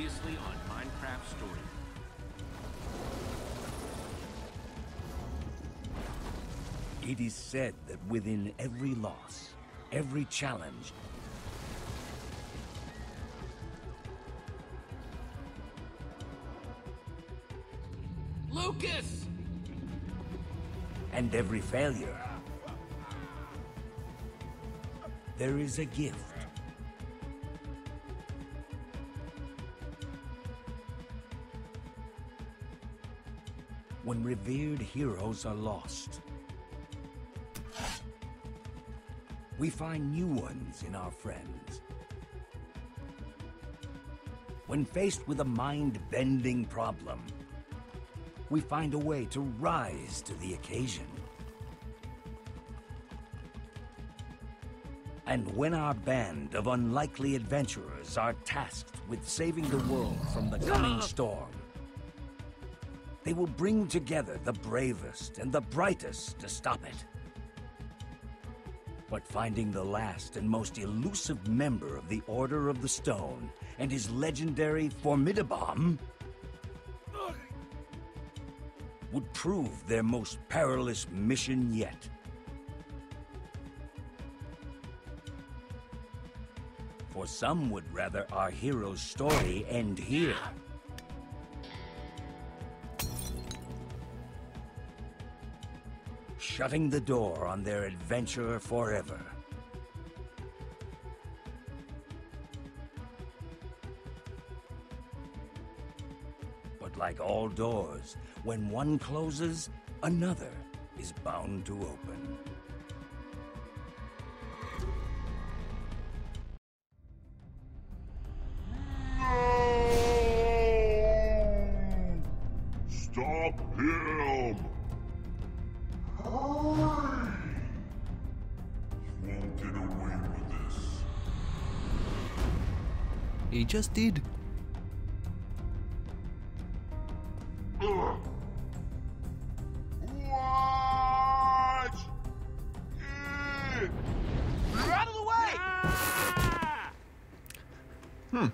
Previously on Minecraft Story. It is said that within every loss, every challenge, Lucas! and every failure, there is a gift. When revered heroes are lost, we find new ones in our friends. When faced with a mind-bending problem, we find a way to rise to the occasion. And when our band of unlikely adventurers are tasked with saving the world from the coming storm, they will bring together the bravest and the brightest to stop it. But finding the last and most elusive member of the Order of the Stone and his legendary Formidi-Bomb would prove their most perilous mission yet. For some would rather our hero's story end here. Shutting the door on their adventure forever. But like all doors, when one closes, another is bound to open. Just did. Watch it! You're out of the way! Hmm.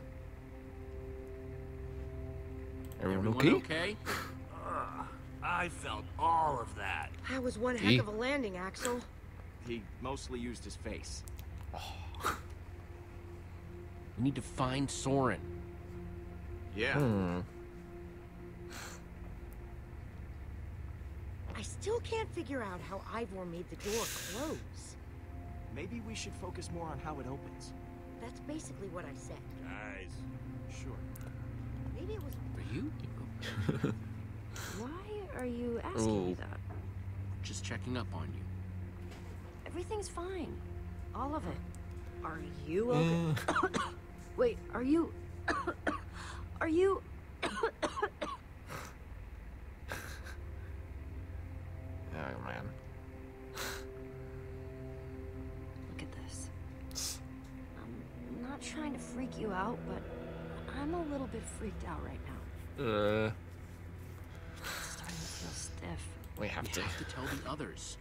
Everyone Everyone okay? okay? I felt all of that. That was one Gee. heck of a landing, Axel. He mostly used his face. We need to find Soren. Yeah. Hmm. I still can't figure out how Ivor made the door close. Maybe we should focus more on how it opens. That's basically what I said. Guys, Sure. Maybe it was. Are you? Why are you asking me Oh. that? Just checking up on you. Everything's fine. All of it. Are you okay? Wait, are you. are you. oh man. Look at this. I'm not trying to freak you out, but I'm a little bit freaked out right now. Uh, It's starting to feel stiff. we have We to. have to tell the others.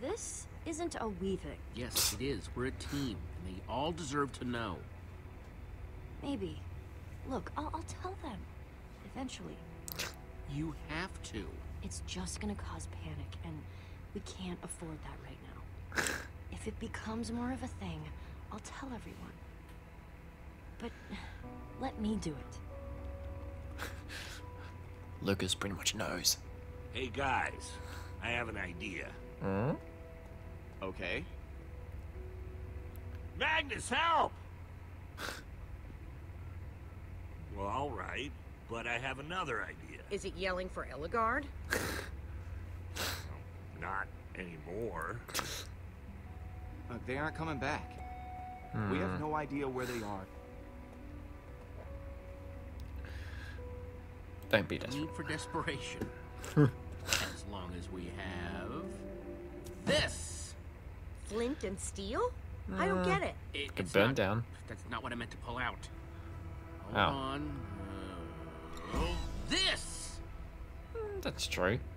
This isn't a weaving. Yes, it is. We're a team, and they all deserve to know. Maybe. Look, I'll, I'll tell them. Eventually. You have to. It's just gonna cause panic, and we can't afford that right now. if it becomes more of a thing, I'll tell everyone. But let me do it. Lucas pretty much knows. hey guys, I have an idea. Hmm? Okay. Magnus, help! well, all right, but I have another idea. Is it yelling for Ellegaard? Not anymore. Uh, they aren't coming back. We have no idea where they are. Don't be desperate. Need for desperation. as long as we have this. Flint and steel? I don't get it. It, Could it's burn not- down. That's not what I meant to pull out. Hold Oh. on. Uh, oh, this. Mm, That's true.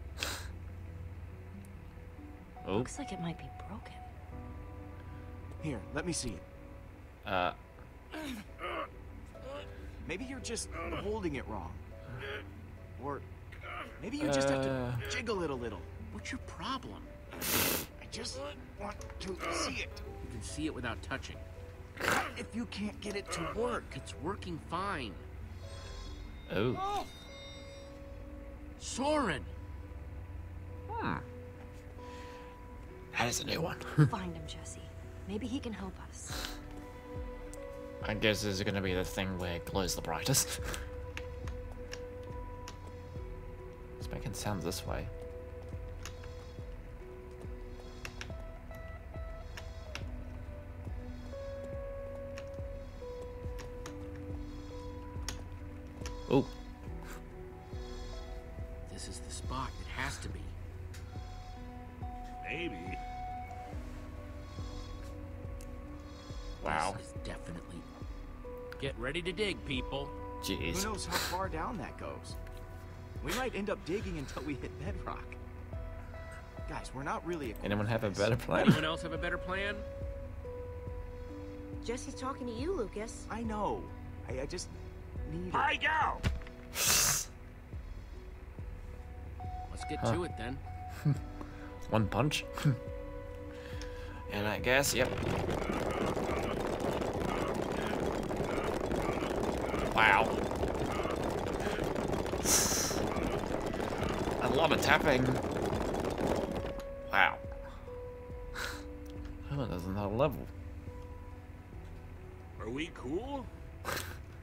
Oh, Looks like it might be broken. Here, let me see it. uh, Maybe you're just holding it wrong. Or maybe you just have to Uh. jiggle it a little. What's your problem? I just want to see it. You can see it without touching. If you can't get it to work. It's working fine. Oh. Soren! Hmm. That is a new one. Find him, Jesse. Maybe he can help us. I guess this is gonna be the thing where it glows the brightest. It's making sounds this way. Oh, This is the spot. It has to be. Maybe. wow. This is definitely. Get ready to dig, people. Jeez. Who knows how far down that goes? We might end up digging until we hit bedrock. Guys, we're not really Anyone have a better plan? Anyone else have a better plan? Jesse's talking to you, Lucas. I know. I, I just need it. Hi, go! Let's get to it then. One punch. and I guess, yep. Wow. A lot of tapping.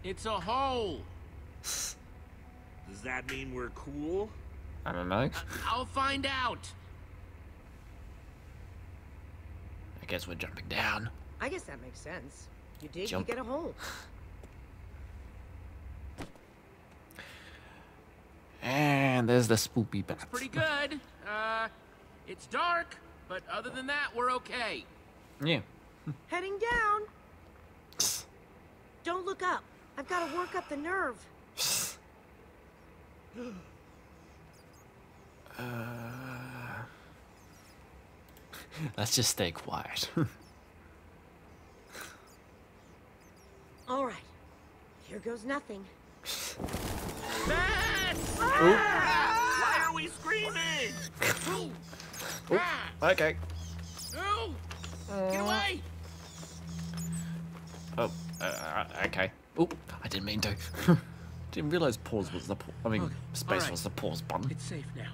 It's a hole. Does that mean we're cool? I don't know. I'll find out. I guess we're jumping down. I guess that makes sense. You dig, Jump. you get a hole. And there's the spoopy bat. It's pretty good. Uh, it's dark, but other than that, we're okay. Yeah. Heading down. Don't look up. I've got to work up the nerve. Let's just stay quiet. All right. Here goes nothing. Bats! Why are we screaming? Ah! okay. No! Get away! Oh, uh, uh, okay. Oh, I didn't mean to. didn't realize pause was the. Pa- I mean, Okay, space alright. was the pause button. It's safe now.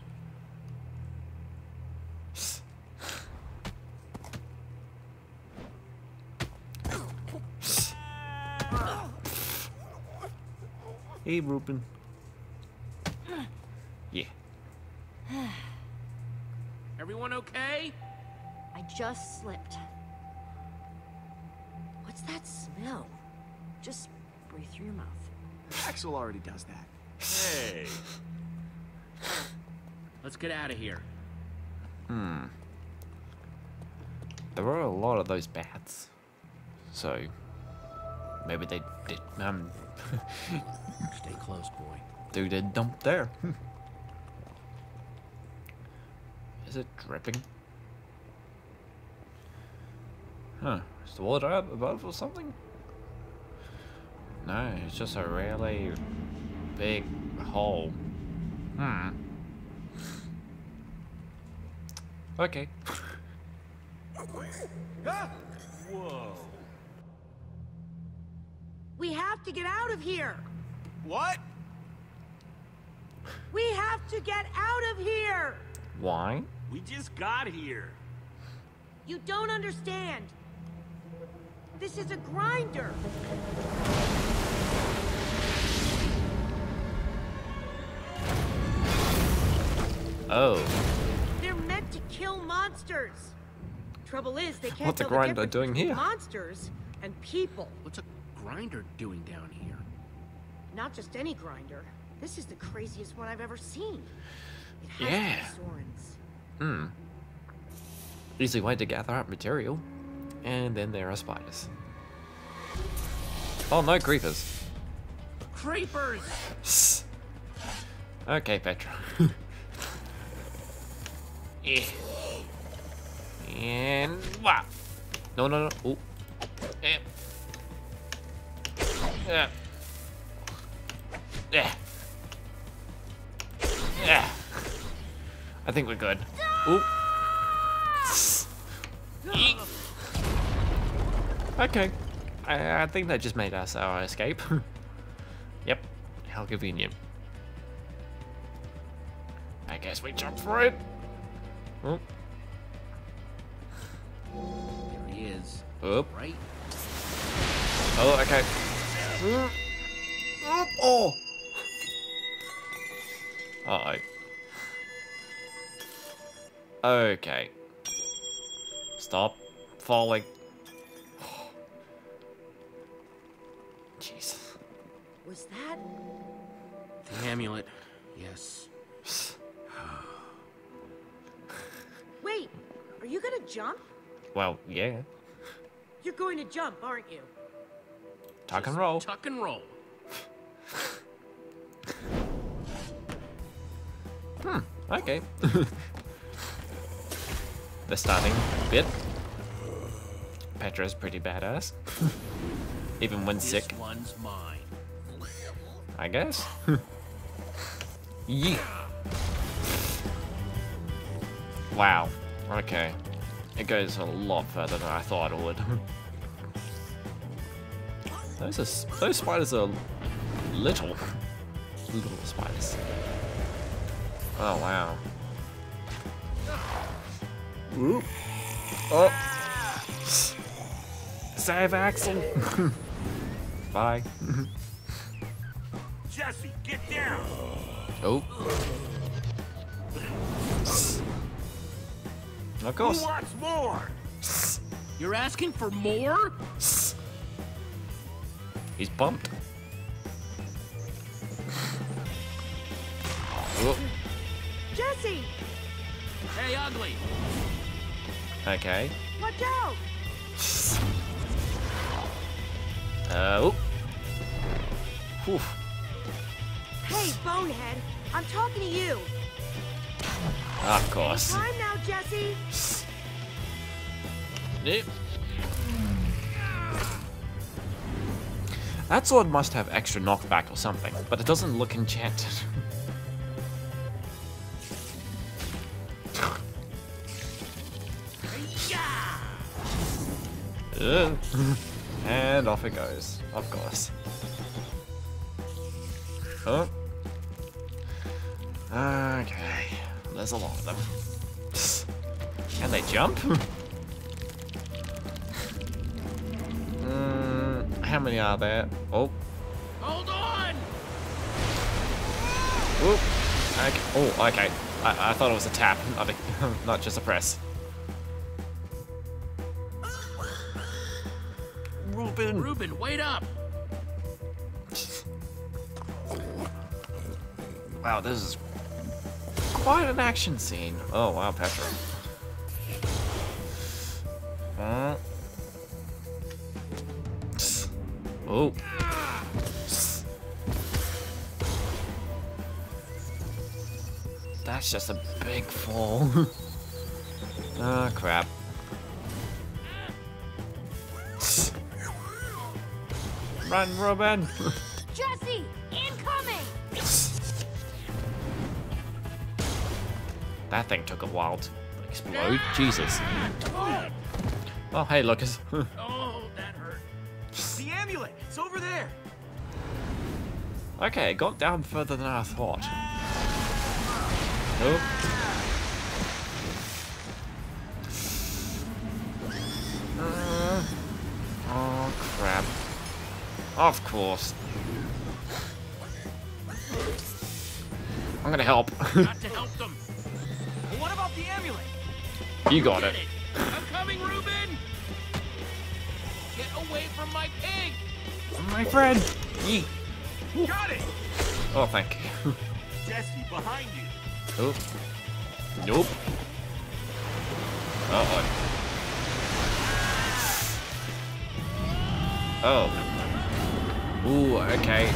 Hey, Reuben. Yeah. Everyone okay? I just slipped. Axel already does that. Hey. Let's get out of here. Hmm. There were a lot of those bats, so maybe they did um Stay close, boy. do the dump there. Is it dripping? Huh? Is the water up above or something? No, it's just a really big hole. Hmm. Okay. Whoa. We have to get out of here. What? We have to get out of here. Why? We just got here. You don't understand. This is a grinder. Oh. They're meant to kill monsters. Trouble is, they can't What's a grinder doing here? Monsters and people. What's a grinder doing down here? Not just any grinder. This is the craziest one I've ever seen. It has Yeah. to be Soren's. Hmm. Easy way to gather up material. And then there are spiders. Oh no, creepers. Creepers! Okay, Petra. eh. And wow. No, no, no. Oh. Eh. Eh. Eh. Eh. I think we're good. Oop okay. I, I think that just made us our escape. yep. How convenient. I guess we jump for it. Oh. There he is. Oop. Right? Oh, okay. Oh. Uh oh. Okay. Stop falling. Was that? The amulet. Yes. Wait, are you gonna jump? Well, yeah. You're going to jump, aren't you? Tuck and roll. Tuck and roll. hmm, Okay. the starting bit. Petra's pretty badass. Even when This sick, one's mine. I guess. yeah. Wow. Okay. It goes a lot further than I thought it would. those are those spiders are little, little spiders. Oh wow. Whoop. Oh. Save Axel. Bye. Oh. Of Who wants more? You're asking for more? He's bumped. Oh, Jesse, Hey, ugly. okay. watch out! Uh, oh. Whew. Hey, bonehead, I'm talking to you. Ah, of course. Time now, Jesse. Yep. That sword must have extra knockback or something, but it doesn't look enchanted. Ugh. and off it goes, of course. Oh. Okay, there's a lot of them. Can they jump? Mm, how many are there? Oh, Hold on! Oop. Okay. Oh, okay. I, I thought it was a tap, not, a, not just a press. Reuben. Reuben, wait up! Wow, this is quite an action scene. Oh, wow, Petra. Uh. Oh. That's just a big fall. Ah, crap. Run, Reuben! That thing took a while to explode. Jesus. Oh, hey, Lucas. Oh, that hurt. The amulet! It's over there! okay, it got down further than I thought. Nope. Uh, oh, crap. Of course. I'm gonna help. you got it. it. I'm coming, Reuben! Get away from my pig! My friend. Yee. Got it! Oh, thank you. Jesse, behind you! Oh. Nope. Uh-oh. Oh. Ooh, okay.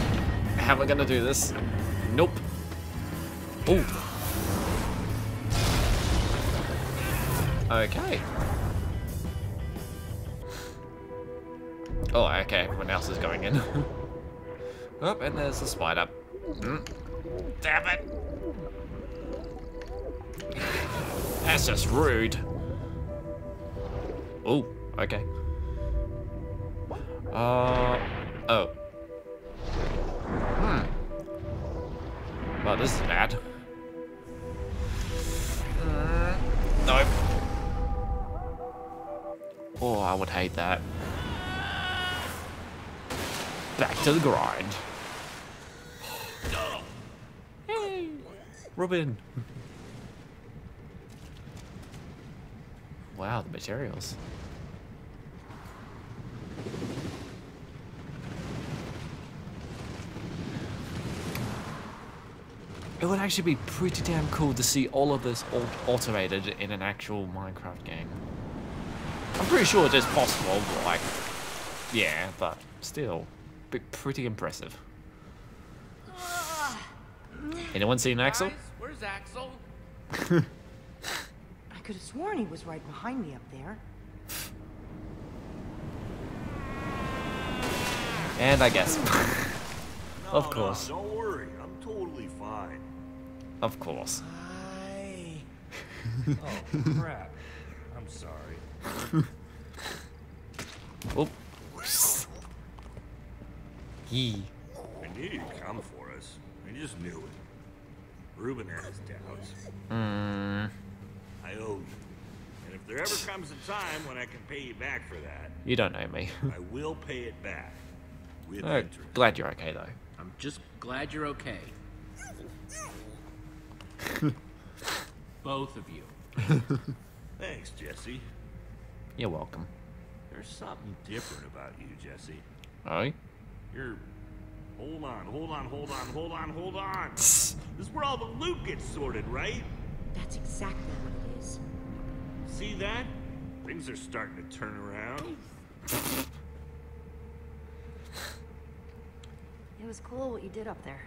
How am I gonna do this? Nope. Ooh. Okay. Oh, okay. Everyone else is going in. oh, and there's the spider. Mm. Damn it. That's just rude. Oh, okay. Uh, oh. Hmm. Well, this is bad. Mm, nope. Oh, I would hate that. Back to the grind. Hey, Robin. Wow, the materials. It would actually be pretty damn cool to see all of this au- automated in an actual Minecraft game. I'm pretty sure it is possible, but like, yeah, but still, be pretty impressive. Anyone seen Axel? Guys, where's Axel? I could have sworn he was right behind me up there. And I guess. No, Of course. No, don't worry. I'm totally fine. of course. Hi. oh, crap. I'm sorry. Oh. He. I knew you'd come for us. I just knew it. Reuben has doubts. Mm, I owe you. And if there ever comes a time when I can pay you back for that, you don't know me. I will pay it back. With oh, interest. glad you're okay though. I'm just glad you're okay. Both of you. Thanks, Jesse. You're welcome. There's something different about you, Jesse. Oh? You're. Hold on, hold on, hold on, hold on, hold on. This is where all the loot gets sorted, right? That's exactly what it is. See that? Things are starting to turn around. It was cool what you did up there.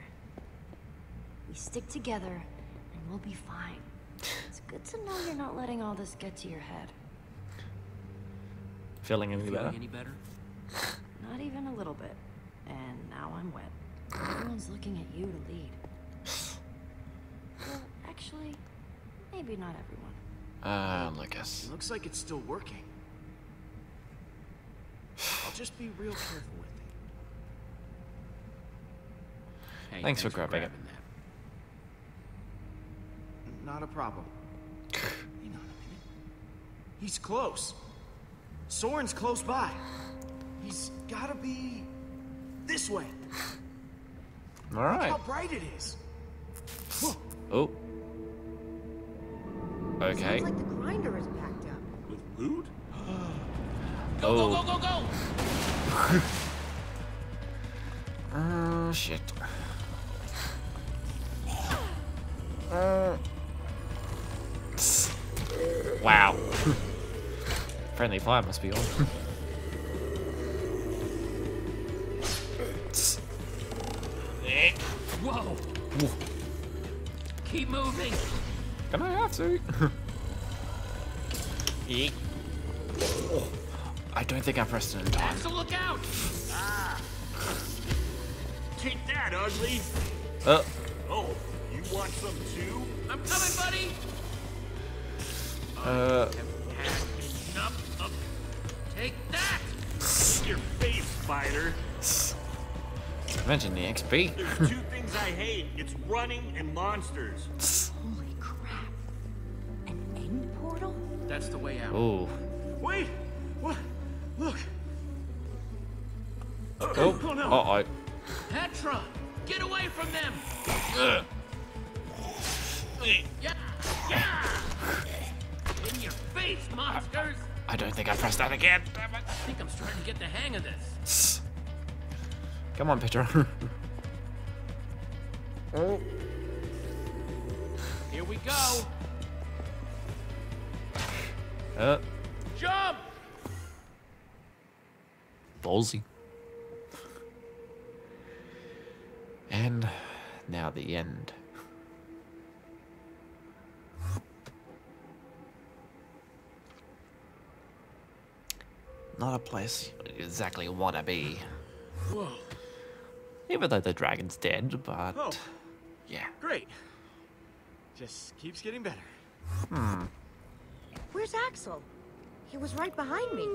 We stick together, and we'll be fine. It's good to know you're not letting all this get to your head. Feeling any better? Any better? Not even a little bit. And now I'm wet. Everyone's looking at you to lead. Well, actually, maybe not everyone. Um, I guess. Looks like it's still working. I'll just be real careful with it. Hey, Thanks for grabbing it. that. Not a problem. Hang on a minute. He's close. Soren's close by. He's gotta be this way. All right. Look how bright it is. Oh. Okay. Sounds like the grinder is backed up. With loot? Go, go, Oh. go, go, go! Oh, shit. Friendly fire must be on. Whoa! Keep moving! Can I have to? Eek. I don't think I pressed it in time. Axel, look out! Take that, ugly! Uh, Oh, you want some too? I'm coming, buddy! uh, Had enough of... Take that! Your face, spider. mention the XP. There's two things I hate. It's running and monsters. Holy crap. An end portal? That's the way out. Oh. Wait! What? Look! Oh, Oh, no. uh-oh. Petra! Get away from them! Ugh. Think I pressed that again. Damn I think I'm starting to get the hang of this. Come on, Peter. oh. Here we go! Uh, Jump! ballsy. And now the end. Not a place you exactly want to be. Whoa. Even though the dragon's dead, but Oh, yeah. great. Just keeps getting better. Where's Axel? He was right behind me.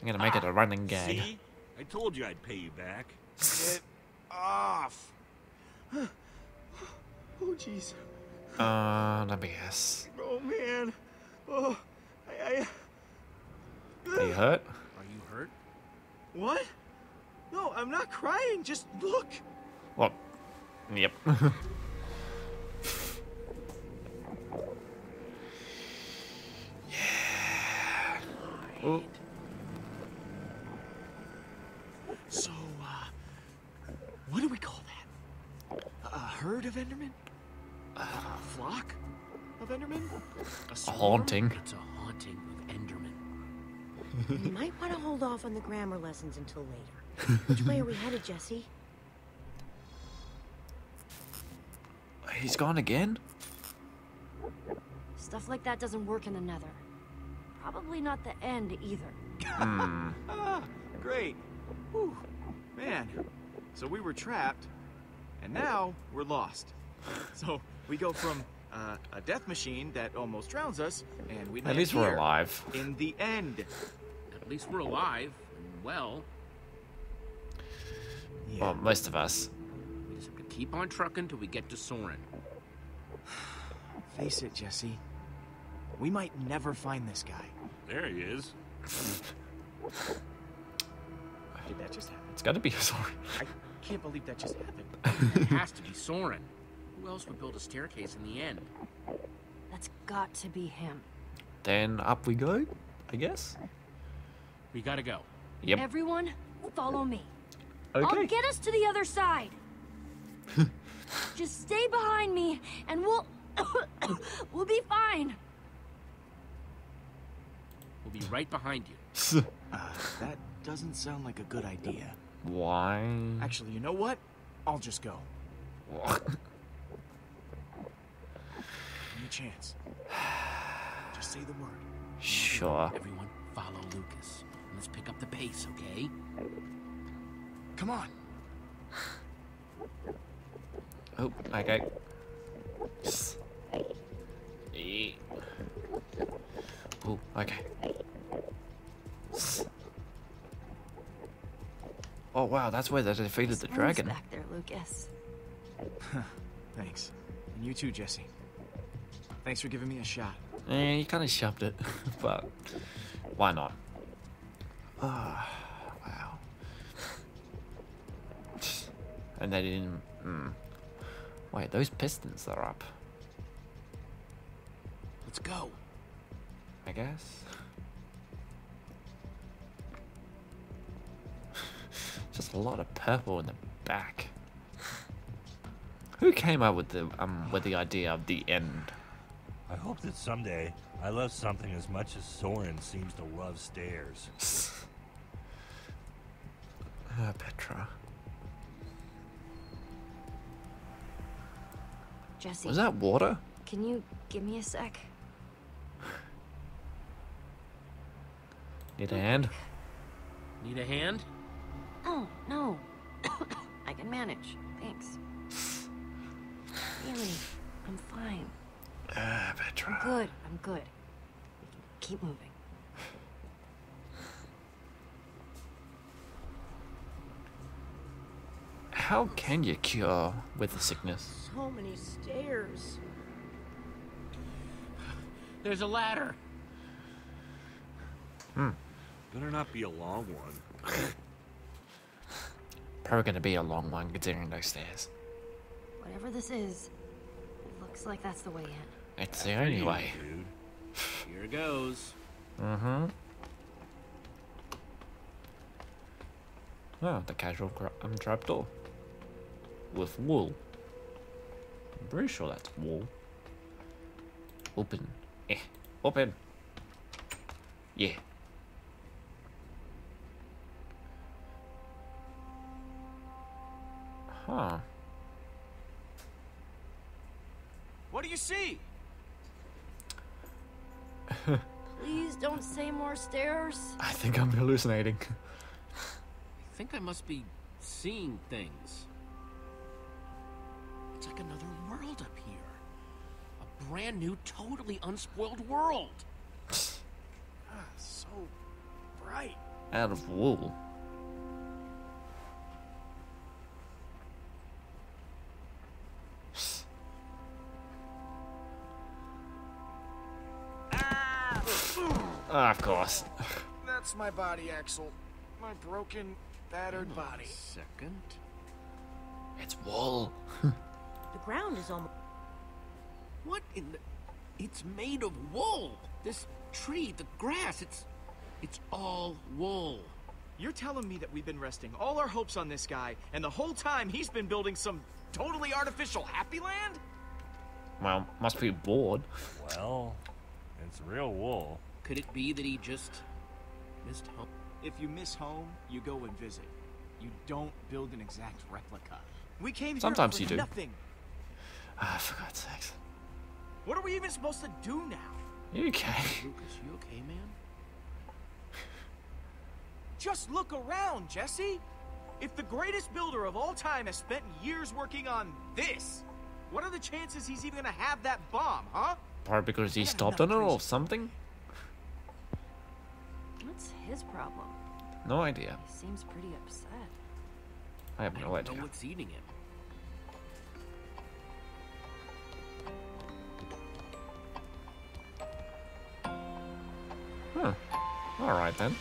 I'm gonna make it a running gag. See? I told you I'd pay you back. Get off. oh, jeez. Uh, let me guess. Oh, man. Oh, I, I... Are you hurt? Are you hurt? What? No, I'm not crying. Just look. Well, yep. yeah. Oh, So, uh, what do we call that? A herd of Endermen? A flock of Endermen? A a haunting. It's a haunting of Enderman. You might want to hold off on the grammar lessons until later. Which way are we headed, Jesse? He's gone again? Stuff like that doesn't work in the nether. Probably not the end either. Hmm. Ah, great. Whew. Man, so we were trapped, and now we're lost. So we go from uh, a death machine that almost drowns us, and we At least we're alive. In the end. At least we're alive and well. Yeah. Well, most of us. We just have to keep on trucking till we get to Soren. Face it, Jesse. We might never find this guy. There he is. Did that just happen? It's gotta be sorry. I can't believe that just happened. It has to be Soren. Who else would build a staircase in the end? That's got to be him. Then up we go, I guess. We gotta go. Yep. Everyone, follow me. Okay. I'll get us to the other side. Just stay behind me, and we'll we'll be fine. We'll be right behind you. Uh, that doesn't sound like a good idea. Why? Actually, you know what? I'll just go. What? Give me a chance. Just say the word. Sure. Everyone, follow Lucas. And let's pick up the pace, okay? Come on. Oh, okay. Oh, okay. Oh wow, that's where they defeated the dragon. back there, Lucas. Thanks. And you too, Jesse. Thanks for giving me a shot. Eh, you kind of shoved it, but why not? Ah, wow. And they didn't. Hmm. Wait, those pistons are up. Let's go. I guess. Just a lot of purple in the back. Who came up with the um with the idea of the end? I hope that someday I love something as much as Soren seems to love stairs. Ah, Petra. Jesse, Was that water? can you give me a sec? Need a hand? Need a hand? Oh, no. I can manage. Thanks. Really, I'm fine. Ah, I'm Petra. good. I'm good. Keep moving. How can you cure with the sickness? So many stairs. There's a ladder. Hmm. Better not be a long one. Probably gonna be a long one considering those stairs. Whatever this is, it looks like that's the way in. It's the only way. Dude. Here goes. Mm-hmm. Oh, the casual gra- um, trapdoor. With wool. I'm pretty sure that's wool. Open. Eh. Open. Yeah. Huh. What do you see? Please don't say more stairs. I think I'm hallucinating. I think I must be seeing things. It's like another world up here. A brand new, totally unspoiled world. Ah, so bright. Out of wool. Ah, of course. That's my body, Axel. My broken, battered body. Second. It's wool. The ground is almost. What in the... It's made of wool. This tree, the grass, it's... It's all wool. You're telling me that we've been resting all our hopes on this guy, and the whole time he's been building some totally artificial happy land? Well, must be bored. Well, it's real wool. Could it be that he just missed home? If you miss home, you go and visit. You don't build an exact replica. We came here Sometimes for you do. Nothing. Ah, for God's sakes. What are we even supposed to do now? You okay? Lucas, you okay, man? Just look around, Jesse. If the greatest builder of all time has spent years working on this, what are the chances he's even gonna have that bomb, huh? Part because he I stopped on it or something? What's his problem? No idea. He seems pretty upset. I have I no don't idea. know what's eating him. Huh. Alright then.